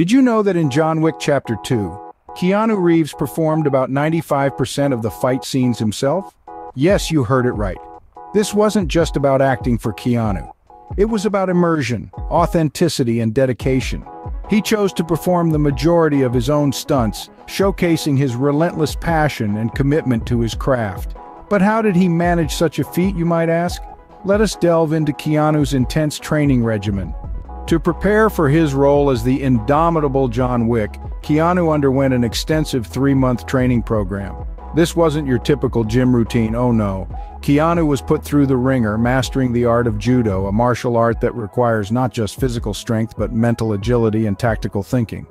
Did you know that in John Wick Chapter 2, Keanu Reeves performed about 95% of the fight scenes himself? Yes, you heard it right. This wasn't just about acting for Keanu. It was about immersion, authenticity, and dedication. He chose to perform the majority of his own stunts, showcasing his relentless passion and commitment to his craft. But how did he manage such a feat, you might ask? Let us delve into Keanu's intense training regimen. To prepare for his role as the indomitable John Wick, Keanu underwent an extensive three-month training program. This wasn't your typical gym routine, oh no. Keanu was put through the ringer, mastering the art of judo, a martial art that requires not just physical strength but mental agility and tactical thinking.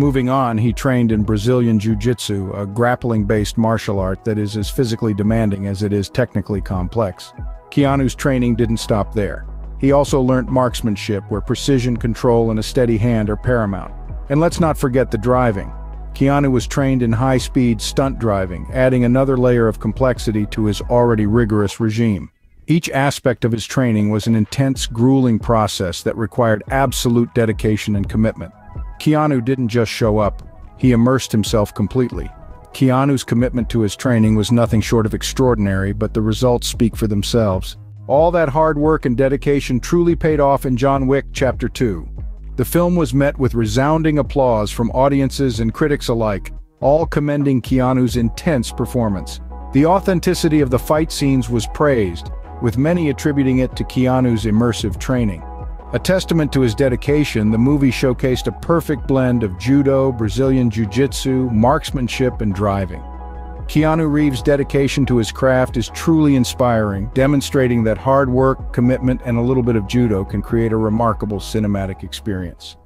Moving on, he trained in Brazilian Jiu-Jitsu, a grappling-based martial art that is as physically demanding as it is technically complex. Keanu's training didn't stop there. He also learned marksmanship, where precision, control, and a steady hand are paramount. And let's not forget the driving. Keanu was trained in high-speed stunt driving, adding another layer of complexity to his already rigorous regime. Each aspect of his training was an intense, grueling process that required absolute dedication and commitment. Keanu didn't just show up, he immersed himself completely. Keanu's commitment to his training was nothing short of extraordinary, but the results speak for themselves. All that hard work and dedication truly paid off in John Wick Chapter 2. The film was met with resounding applause from audiences and critics alike, all commending Keanu's intense performance. The authenticity of the fight scenes was praised, with many attributing it to Keanu's immersive training. A testament to his dedication, the movie showcased a perfect blend of judo, Brazilian jiu-jitsu, marksmanship, and driving. Keanu Reeves' dedication to his craft is truly inspiring, demonstrating that hard work, commitment, and a little bit of judo can create a remarkable cinematic experience.